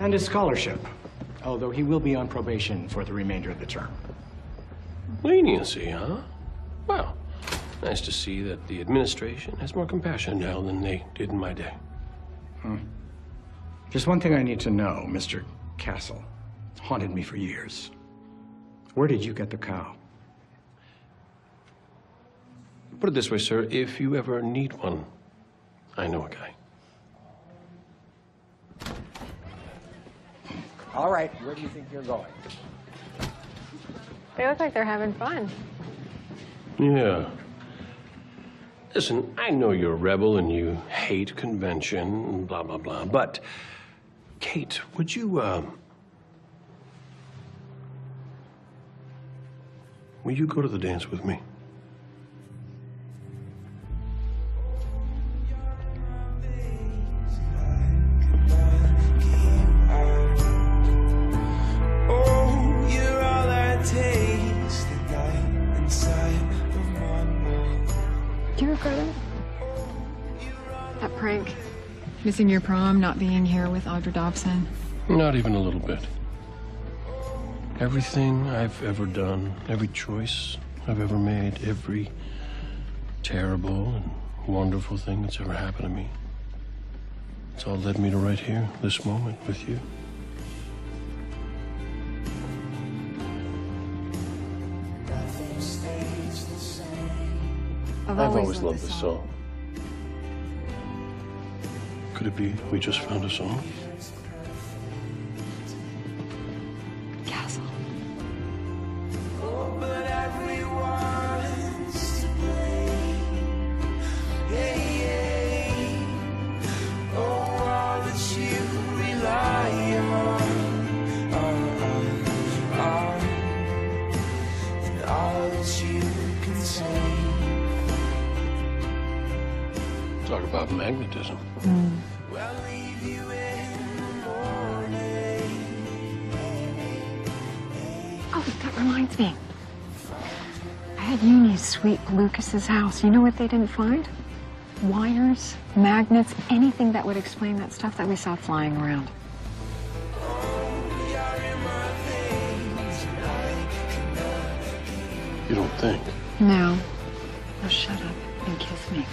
And his scholarship, although he will be on probation for the remainder of the term. Leniency, huh? Well, nice to see that the administration has more compassion now than they did in my day. Hmm. Just one thing I need to know, Mr. Castle. It's haunted me for years. Where did you get the cow? Put it this way, sir, if you ever need one, I know a guy. All right, where do you think you're going? They look like they're having fun. Yeah. Listen, I know you're a rebel and you hate convention and blah, blah, blah, but Kate, would you, um, will you go to the dance with me? Do you regret it? That prank? Missing your prom, not being here with Audra Dobson. Not even a little bit. Everything I've ever done, every choice I've ever made, every terrible and wonderful thing that's ever happened to me, it's all led me to right here, this moment with you. Same. I've always loved this song. Could it be we just found a song? Castle. Oh. Oh, all that you can say. Talk about magnetism. Well, leave you in the morning. Oh, that reminds me. I had Uni sweep Lucas's house. You know what they didn't find? Wires, magnets, anything that would explain that stuff that we saw flying around. You don't think? No. Now shut up and kiss me.